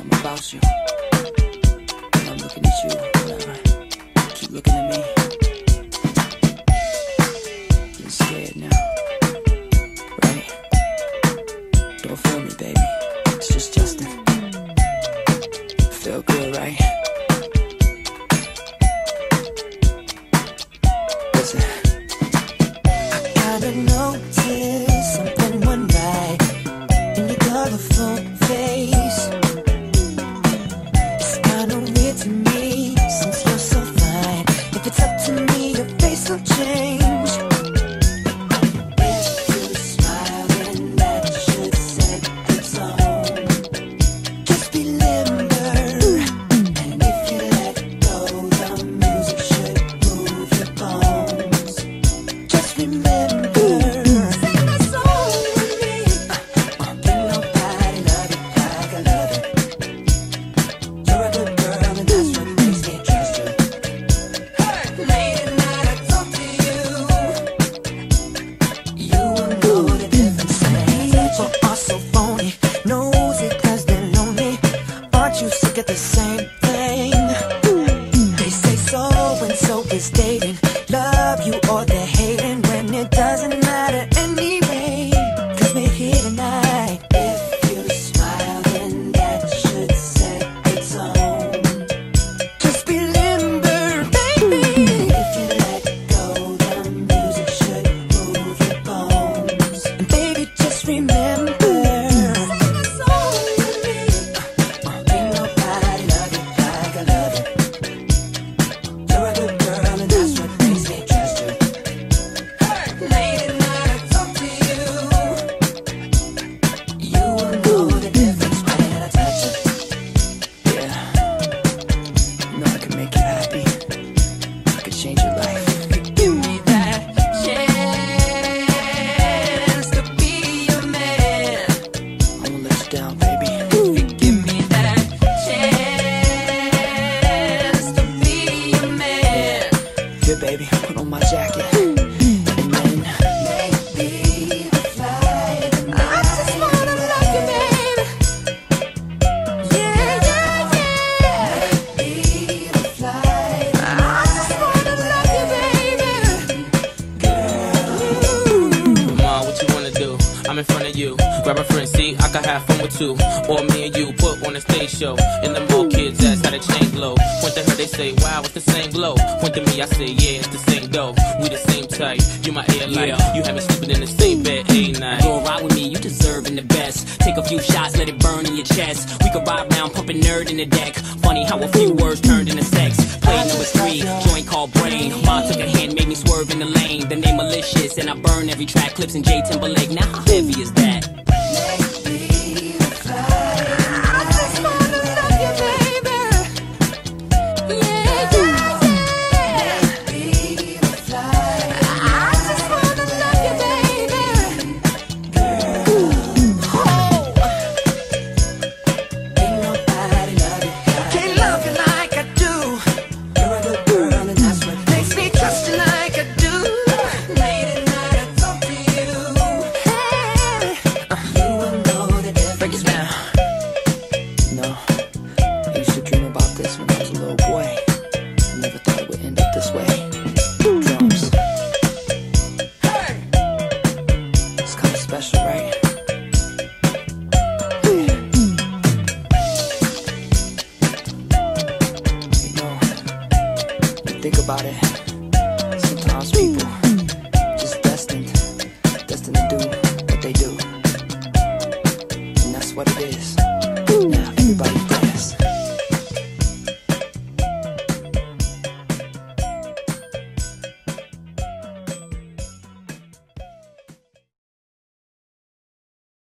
something about you. When I'm looking at you, whatever. Keep looking at me. Getting scared now. Right? Don't feel me, baby. It's just Justin. Baby, put on my jacket. Maybe fly I just wanna love you, baby. Yeah, yeah, yeah. Maybe fly I just wanna love you, baby. On, what you wanna do? I'm in front of you. Grab a friend, see, I can have fun with two. Or me and you a stage show. And the more kids ask how the chain glow. Point to her, they say, wow, it's the same glow. Point to me, I say, yeah, it's the same dough. We the same type. You my air light. You have me sleeping in the same bed, ain't night. Go ride with me, you deserving the best. Take a few shots, let it burn in your chest. We could ride round, pumping N.E.R.D. in the deck. Funny how a few words turned into sex. Play number three, joint called Brain. Mom took a hand, made me swerve in the lane. The name malicious, and I burn every track. Clipse in J Timberlake. Now special, right? You know, think about it. Sometimes people just destined, destined to do what they do. And that's what it is.